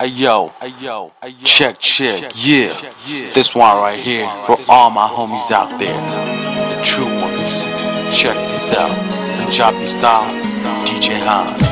Ayo, ayo, check, check, yeah. This one right here for all my homies out there, the true ones. Check this out, Punjabi style, DJ Hans.